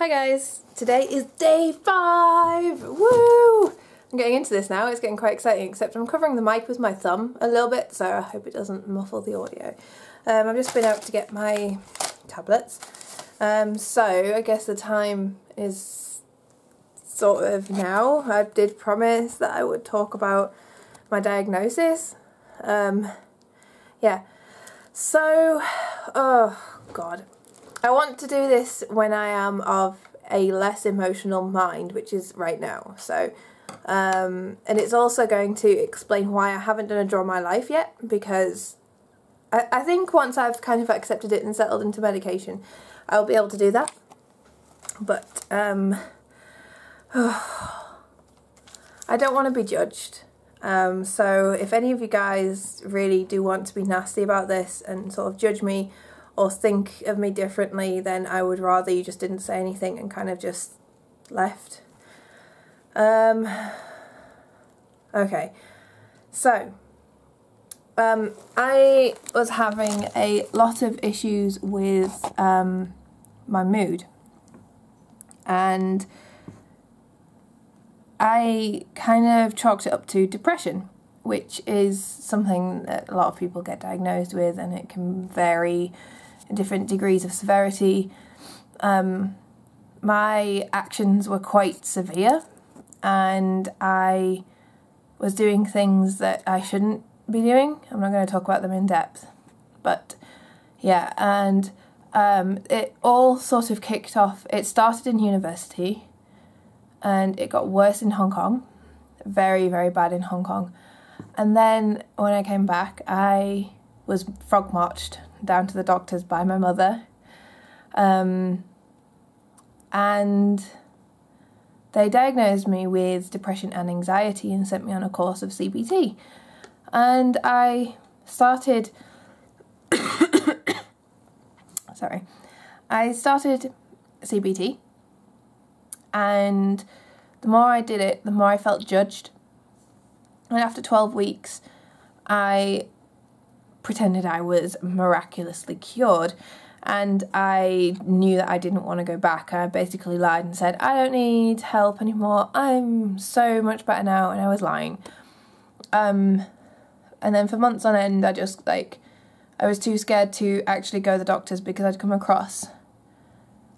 Hi guys, today is day five, woo! I'm getting into this now, it's getting quite exciting except I'm covering the mic with my thumb a little bit so I hope it doesn't muffle the audio. Um, I've just been out to get my tablets, um, so I guess the time is sort of now. I did promise that I would talk about my diagnosis. Um, yeah, so, oh god, I want to do this when I am of a less emotional mind, which is right now. So, um, and it's also going to explain why I haven't done a draw my life yet, because I, I think once I've kind of accepted it and settled into medication, I'll be able to do that. But, um, I don't want to be judged. Um, so if any of you guys really do want to be nasty about this and sort of judge me or think of me differently, then I would rather you just didn't say anything and kind of just left. Um, okay, so um, I was having a lot of issues with um, my mood and I kind of chalked it up to depression which is something that a lot of people get diagnosed with and it can vary different degrees of severity. Um, my actions were quite severe, and I was doing things that I shouldn't be doing. I'm not going to talk about them in depth, but yeah, and um, it all sort of kicked off. It started in university, and it got worse in Hong Kong, very very bad in Hong Kong, and then when I came back, I was frog marched down to the doctors by my mother. Um, and they diagnosed me with depression and anxiety and sent me on a course of CBT. And I started, sorry, I started CBT, and the more I did it, the more I felt judged. And after 12 weeks, I pretended I was miraculously cured and I knew that I didn't want to go back. I basically lied and said, I don't need help anymore. I'm so much better now, and I was lying. Um, and then for months on end, I just like, I was too scared to actually go to the doctors because I'd come across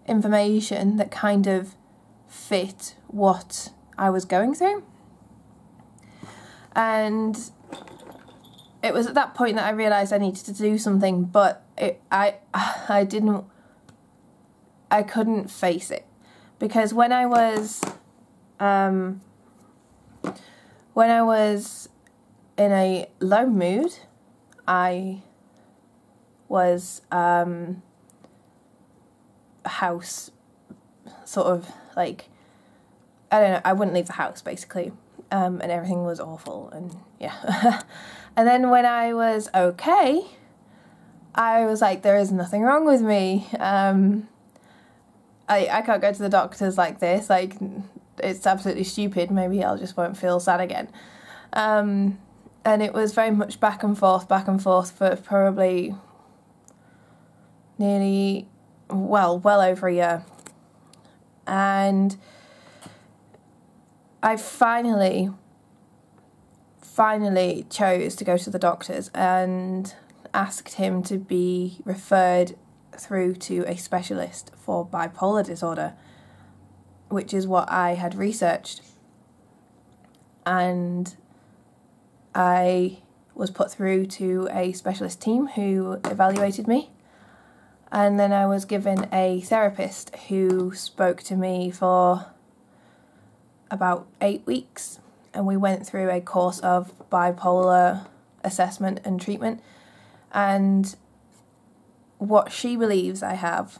information that kind of fit what I was going through. And it was at that point that I realised I needed to do something, but it, I I didn't I couldn't face it because when I was um, when I was in a low mood, I was um, house sort of like I don't know. I wouldn't leave the house basically, um, and everything was awful and yeah. And then when I was okay, I was like, there is nothing wrong with me. Um, I, I can't go to the doctors like this. Like, it's absolutely stupid. Maybe I'll just won't feel sad again. Um, and it was very much back and forth, back and forth for probably nearly, well, well over a year. And I finally finally chose to go to the doctors and asked him to be referred through to a specialist for bipolar disorder, which is what I had researched. And I was put through to a specialist team who evaluated me. And then I was given a therapist who spoke to me for about eight weeks and we went through a course of bipolar assessment and treatment. And what she believes I have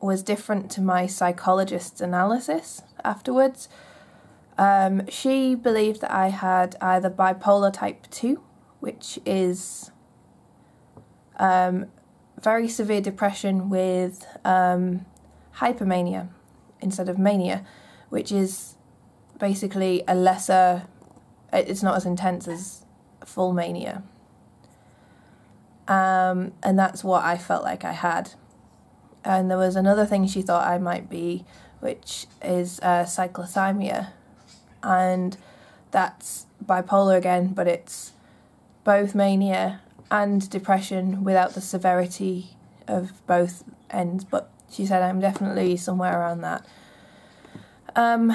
was different to my psychologist's analysis afterwards. Um, she believed that I had either bipolar type 2, which is um, very severe depression with um, hypomania instead of mania, which is basically a lesser, it's not as intense as full mania. Um, and that's what I felt like I had. and there was another thing she thought I might be, which is uh, cyclothymia, and that's bipolar again, but it's both mania and depression without the severity of both ends. But she said I'm definitely somewhere around that. Um,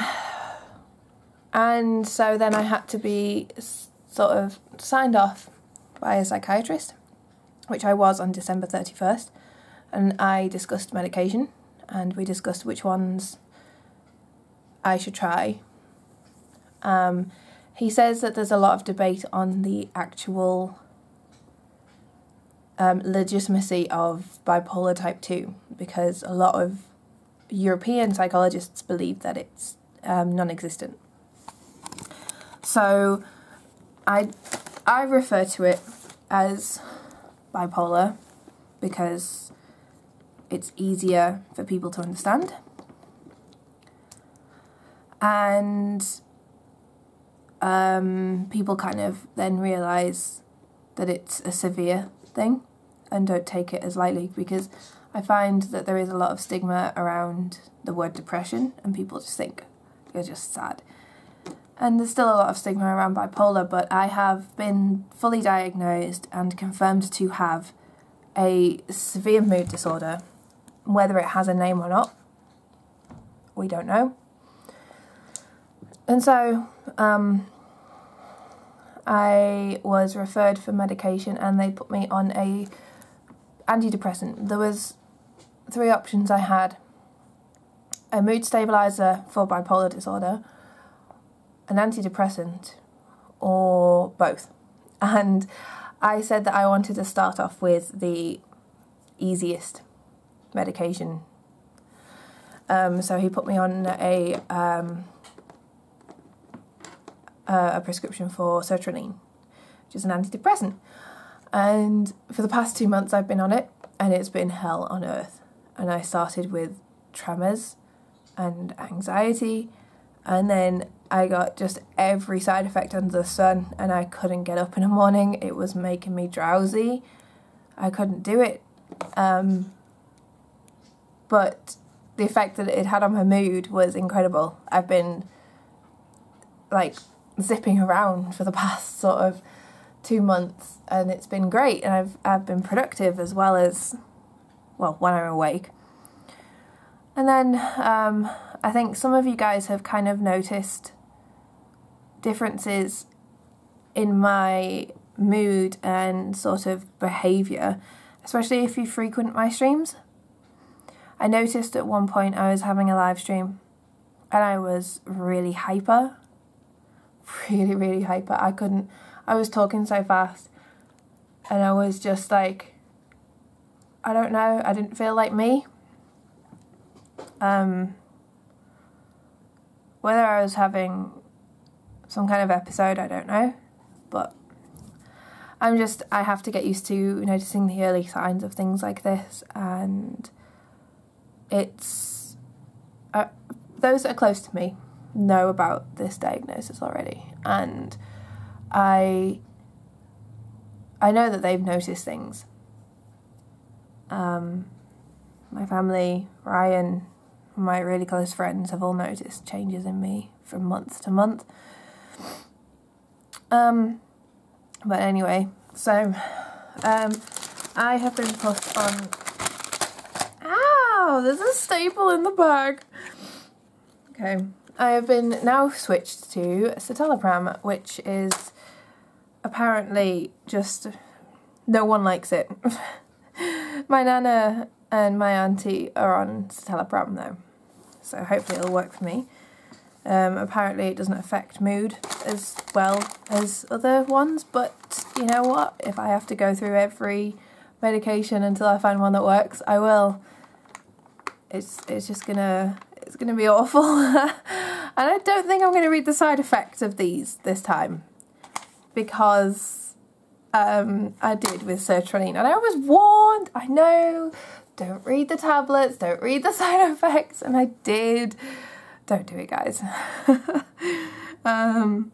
and so then I had to be sort of signed off by a psychiatrist, which I was on December 31st. And I discussed medication and we discussed which ones I should try. Um, he says that there's a lot of debate on the actual um, legitimacy of bipolar type 2 because a lot of European psychologists believe that it's um, non existent. So I, I refer to it as bipolar because it's easier for people to understand. And um, people kind of then realise that it's a severe thing and don't take it as lightly because I find that there is a lot of stigma around the word depression and people just think you're just sad. And there's still a lot of stigma around bipolar, but I have been fully diagnosed and confirmed to have a severe mood disorder. Whether it has a name or not, we don't know. And so um, I was referred for medication and they put me on a antidepressant. There was three options I had. A mood stabilizer for bipolar disorder, an antidepressant, or both. And I said that I wanted to start off with the easiest medication. Um, so he put me on a um, a prescription for sertraline, which is an antidepressant. And for the past two months, I've been on it, and it's been hell on earth. And I started with tremors and anxiety, and then I got just every side effect under the sun, and I couldn't get up in the morning. It was making me drowsy. I couldn't do it. Um, but the effect that it had on my mood was incredible. I've been like zipping around for the past sort of two months and it's been great and I've I've been productive as well as well when I'm awake. And then um, I think some of you guys have kind of noticed differences in my mood and sort of behaviour, especially if you frequent my streams. I noticed at one point I was having a live stream and I was really hyper. Really, really hyper. I couldn't I was talking so fast and I was just like, I don't know, I didn't feel like me. Um, whether I was having some kind of episode, I don't know, but I'm just, I have to get used to noticing the early signs of things like this, and it's, uh, those that are close to me know about this diagnosis already, and I I know that they've noticed things. Um, my family, Ryan, my really close friends have all noticed changes in me from month to month. Um, but anyway, so um, I have been put on. Ow! There's a staple in the bag. Okay, I have been now switched to citalopram, which is apparently just no one likes it. my nana and my auntie are on citalopram though, so hopefully it'll work for me. Um, apparently it doesn't affect mood as well as other ones, but you know what? If I have to go through every medication until I find one that works, I will. It's it's just gonna it's gonna be awful, and I don't think I'm gonna read the side effects of these this time because um, I did with sertraline. And I was warned, I know, don't read the tablets, don't read the side effects, and I did. Don't do it, guys. um,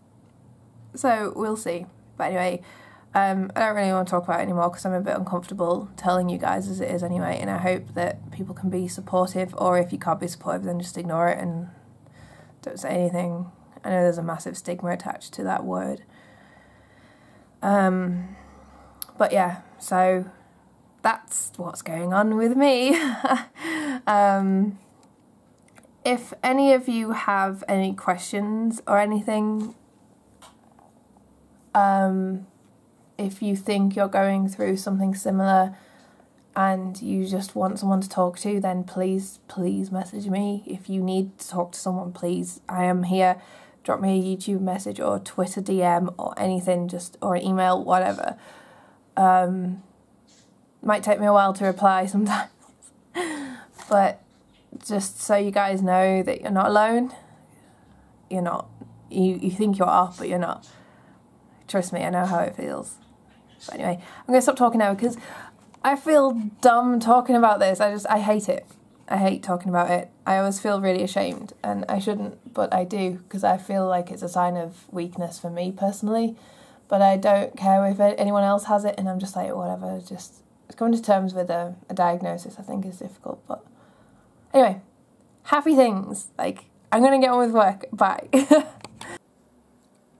so we'll see. But anyway, Um, I don't really want to talk about it anymore because I'm a bit uncomfortable telling you guys as it is anyway, and I hope that people can be supportive, or if you can't be supportive, then just ignore it and don't say anything. I know there's a massive stigma attached to that word. Um, but yeah, so that's what's going on with me. um, if any of you have any questions or anything, um, if you think you're going through something similar and you just want someone to talk to, then please, please message me. If you need to talk to someone, please, I am here. Drop me a YouTube message or Twitter DM or anything, just or email, whatever. Um, might take me a while to reply sometimes, but just so you guys know that you're not alone. You're not. You, you think you are, off, but you're not. Trust me, I know how it feels. But anyway, I'm going to stop talking now because I feel dumb talking about this. I just, I hate it. I hate talking about it. I always feel really ashamed and I shouldn't, but I do because I feel like it's a sign of weakness for me personally. But I don't care if anyone else has it and I'm just like, whatever, just coming to terms with a, a diagnosis I think is difficult. But Anyway, happy things. Like, I'm gonna get on with work. Bye.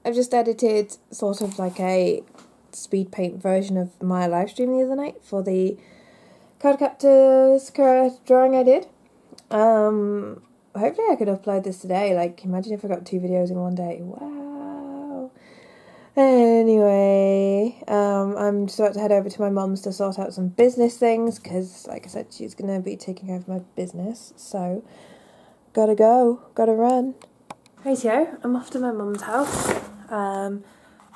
I've just edited sort of like a speed paint version of my live stream the other night for the card Cardcaptor drawing I did. Um, hopefully I could upload this today. Like, imagine if I got two videos in one day. Wow. Anyway, um, I'm just about to head over to my mum's to sort out some business things because, like I said, she's going to be taking over my business. So, gotta go, gotta run. Hey, Rightio, I'm off to my mum's house um,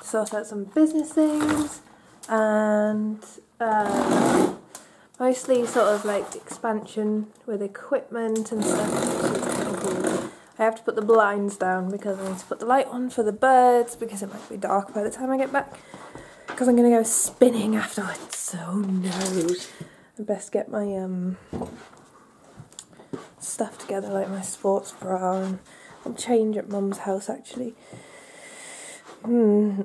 to sort out some business things and uh, mostly sort of like expansion with equipment and stuff. I have to put the blinds down because I need to put the light on for the birds because it might be dark by the time I get back. Because I'm going to go spinning afterwards, so no. I best get my um stuff together like my sports bra and I'll change at mum's house actually. Hmm.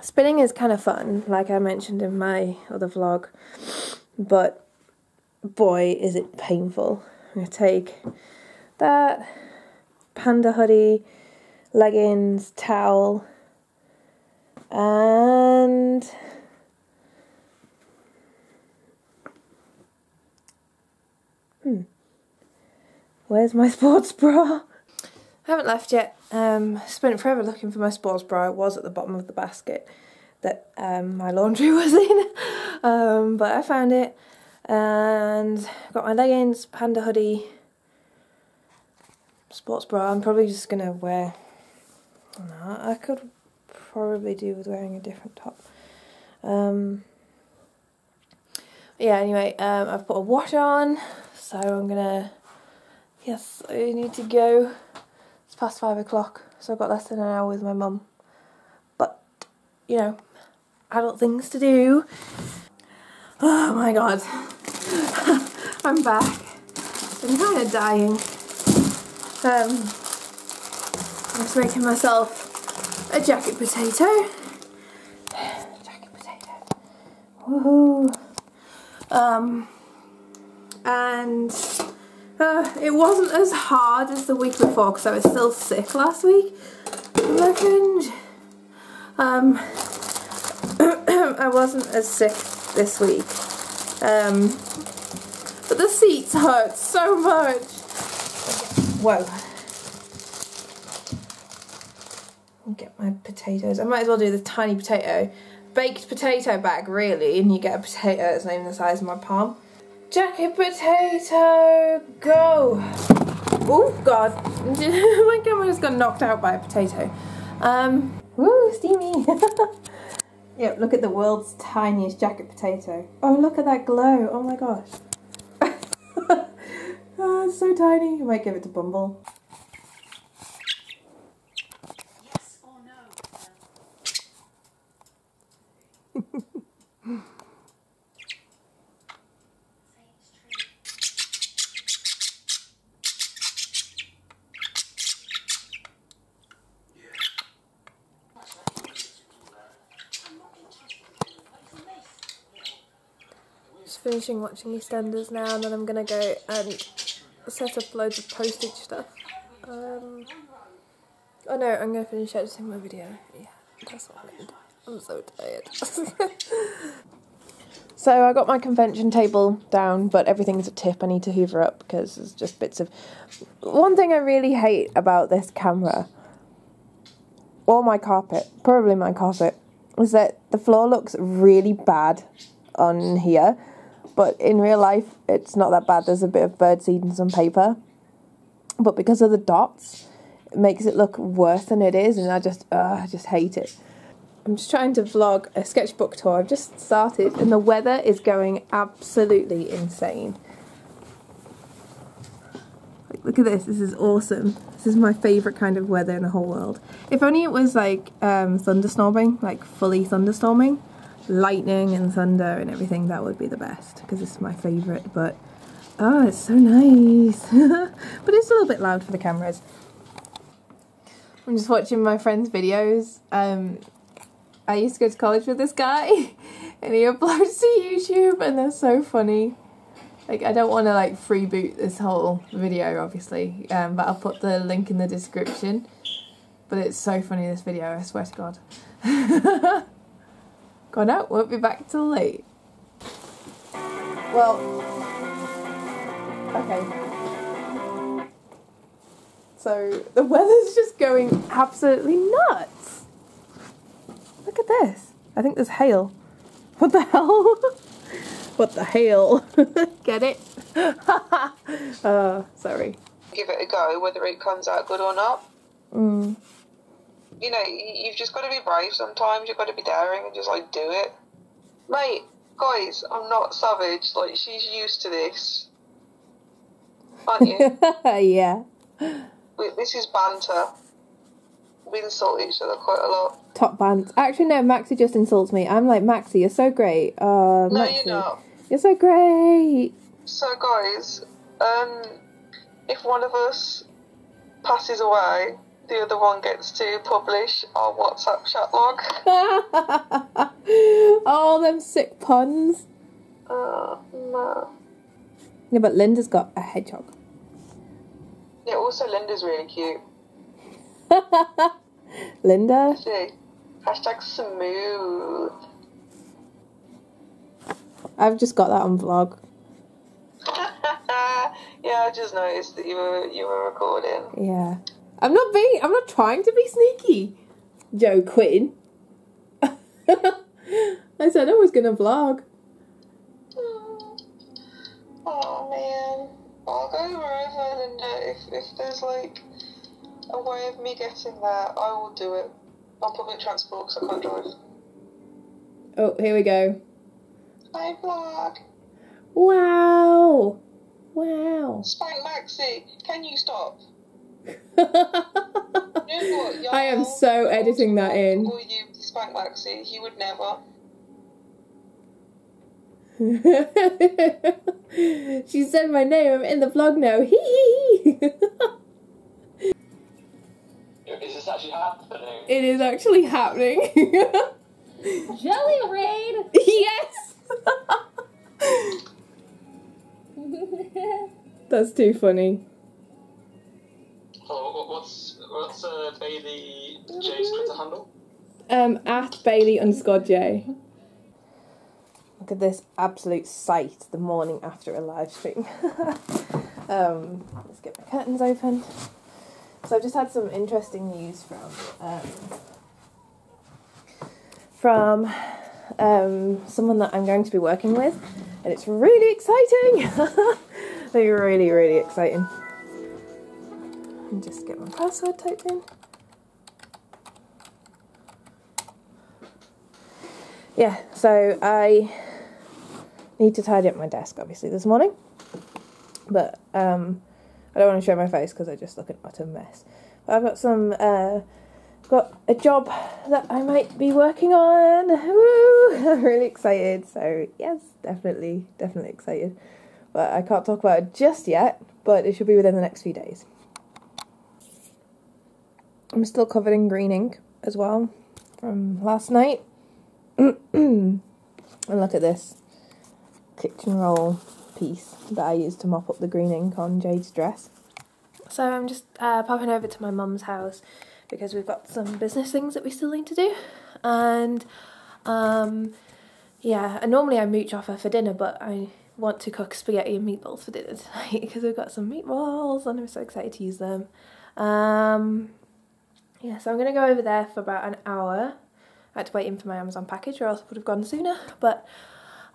Spinning is kind of fun, like I mentioned in my other vlog, but boy is it painful. I'm going to take that panda hoodie, leggings, towel, and hmm, where's my sports bra? I haven't left yet. Um, spent forever looking for my sports bra. It was at the bottom of the basket that um, my laundry was in, um, but I found it and got my leggings, panda hoodie, sports bra. I'm probably just gonna wear. No, I could probably do with wearing a different top. Um, yeah. Anyway, um, I've put a watch on, so I'm gonna. Yes, I need to go. It's past five o'clock, so I've got less than an hour with my mum. But you know, adult things to do. Oh my god. I'm back. I'm kind of dying. Um, I'm just making myself a jacket potato. jacket potato. Woohoo. Um, and uh, it wasn't as hard as the week before because I was still sick last week. Cringe. Um, I wasn't as sick this week. Um, but the seats hurt so much. Whoa. Get my potatoes. I might as well do the tiny potato. Baked potato bag, really, and you get a potato that's not even the size of my palm. Jacket potato, go! Oh God, my camera just got knocked out by a potato. Um, woo, steamy. Yep, look at the world's tiniest jacket potato. Oh, look at that glow. Oh my gosh. oh, it's so tiny. I might give it to Bumble. Finishing watching EastEnders now, and then I'm gonna go and set up loads of postage stuff. Um, oh no, I'm gonna finish editing my video. Yeah, that's what I'm gonna do. I'm so tired. so I got my convention table down, but everything's a tip. I need to hoover up because there's just bits of. One thing I really hate about this camera, or my carpet, probably my carpet, is that the floor looks really bad on here, but in real life it's not that bad. There's a bit of birdseed and some paper, but because of the dots, it makes it look worse than it is, and I just, uh, I just hate it. I'm just trying to vlog a sketchbook tour. I've just started, and the weather is going absolutely insane. Look at this. This is awesome. This is my favourite kind of weather in the whole world. If only it was like um, thunderstorming, like fully thunderstorming, lightning and thunder and everything, that would be the best because it's my favourite. But oh, it's so nice. but it's a little bit loud for the cameras. I'm just watching my friends' videos. Um, I used to go to college with this guy, and he uploads to YouTube, and they're so funny. Like, I don't want to like freeboot this whole video, obviously, um, but I'll put the link in the description. But it's so funny this video, I swear to God. Gone out, won't be back till late. Well, okay. So the weather's just going absolutely nuts. Look at this. I think there's hail. What the hell? what the hail? Get it? uh, sorry. Give it a go, whether it comes out good or not. Mm. You know, you've just got to be brave sometimes. You've got to be daring and just like do it. Mate, guys, I'm not savage. Like, she's used to this. Aren't you? yeah. This is banter. We insult each other quite a lot. Top bands. Actually, no, Maxie just insults me. I'm like, Maxie, you're so great. Uh, No, Maxie, you're not. You're so great. So, guys, um, if one of us passes away, the other one gets to publish our WhatsApp chat log. oh, them sick puns. Uh, no. Yeah, but Linda's got a hedgehog. Yeah, also Linda's really cute. Linda? See? Hashtag smooth. I've just got that on vlog. yeah, I just noticed that you were you were recording. Yeah. I'm not being, I'm not trying to be sneaky. Joe Quinn. I said I was gonna vlog. Oh man. I'll go wherever Linda. If if there's like a way of me getting there, I will do it. On public transport because I can't drive. Oh, here we go. Hi vlog. Wow. Wow. Spank Maxie, can you stop? You know? I am so editing that in. For you spank Maxie, he would never. she said my name. I'm in the vlog now. Hee Is this actually happening? It is actually happening. Jelly raid! yes. That's too funny. Oh, what's what's uh, Bailey J's Twitter handle? Um, at Bailey underscore J. Look at this absolute sight the morning after a live stream. um, let's get my curtains open. So I've just had some interesting news from um, from um, someone that I'm going to be working with, and it's really exciting. They're really, really exciting. Just get my password typed in. yeah, so I need to tidy up my desk obviously this morning, but um, I don't want to show my face because I just look an utter mess. But I've got some, uh, got a job that I might be working on. Woo! I'm really excited. So yes, definitely, definitely excited. But I can't talk about it just yet. But it should be within the next few days. I'm still covered in green ink as well from last night. and look at this. kitchen roll piece that I used to mop up the green ink on Jade's dress. So I'm just uh, popping over to my mum's house because we've got some business things that we still need to do. And um, yeah, and normally I mooch off her for dinner, but I want to cook spaghetti and meatballs for dinner tonight because we've got some meatballs and I'm so excited to use them. Um, yeah, so I'm going to go over there for about an hour. I had to wait in for my Amazon package or else I would have gone sooner. But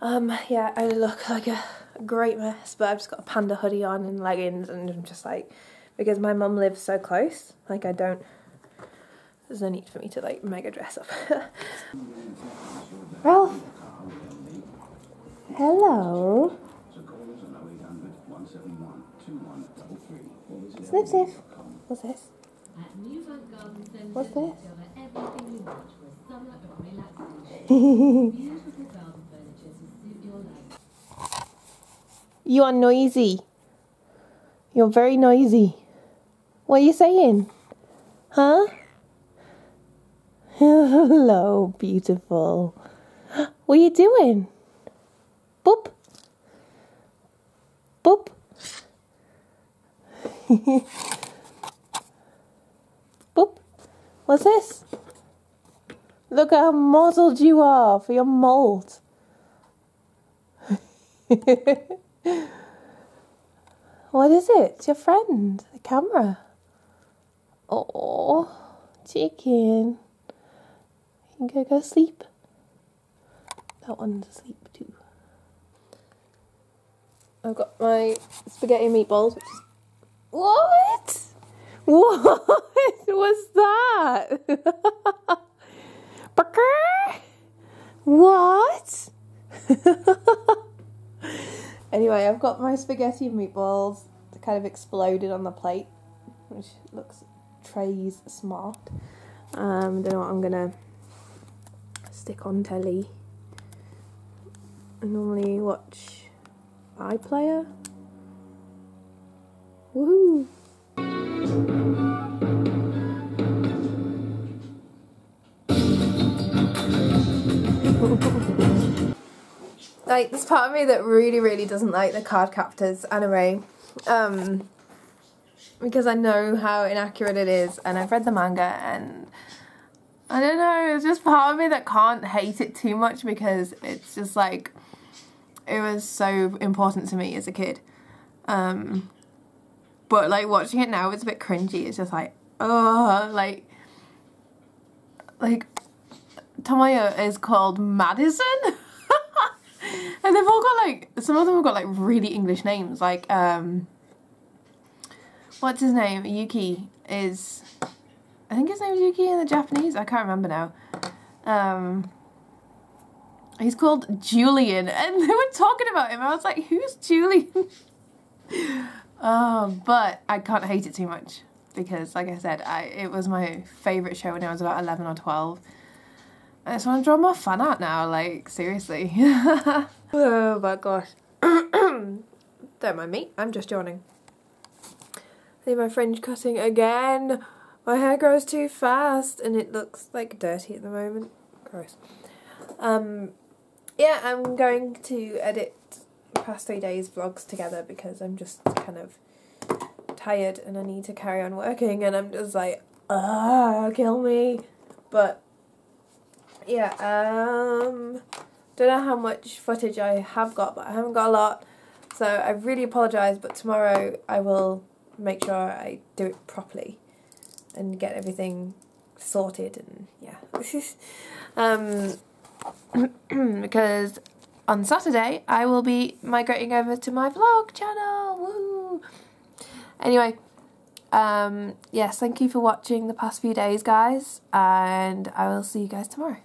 um, yeah, I look like a great mess, but I've just got a panda hoodie on and leggings and I'm just like, because my mum lives so close, like I don't, there's no need for me to like mega dress up. Ralph. Hello. Sniff sniff. What's this? What's that? you are noisy. You're very noisy. What are you saying? Huh? Hello, beautiful. What are you doing? Boop. Boop. What's this? Look how muzzled you are for your mold. What is it? It's your friend, the camera. Oh, chicken. You can go go sleep. That one's asleep too. I've got my spaghetti and meatballs, which is what? What was that? What? Anyway, I've got my spaghetti and meatballs kind of exploded on the plate, which looks trays smart. Um, don't know what I'm gonna stick on telly. I normally watch iPlayer. Woohoo! Like there's part of me that really really doesn't like the Cardcaptors anime um because i know how inaccurate it is and i've read the manga and i don't know it's just part of me that can't hate it too much because it's just like it was so important to me as a kid. Um but like watching it now it's a bit cringy. It's just like oh like like Tomoyo is called Madison and they've all got like some of them have got like really English names. Like um, what's his name? Yuki is, I think his name is Yuki in the Japanese. I can't remember now. Um, he's called Julian, and they were talking about him. I was like, who's Julian? um, but I can't hate it too much because, like I said, I it was my favorite show when I was about eleven or twelve. I just want to draw more fun out now, like, seriously. oh my gosh. Don't mind me, I'm just yawning. See my fringe cutting again. My hair grows too fast and it looks like dirty at the moment. Gross. Um, yeah, I'm going to edit past three days vlogs together because I'm just kind of tired and I need to carry on working and I'm just like, ah, kill me. But yeah, um, don't know how much footage I have got, but I haven't got a lot. So I really apologise, but tomorrow I will make sure I do it properly and get everything sorted and yeah. um, because on Saturday I will be migrating over to my vlog channel. Woo! Anyway, um, yes, thank you for watching the past few days, guys, and I will see you guys tomorrow.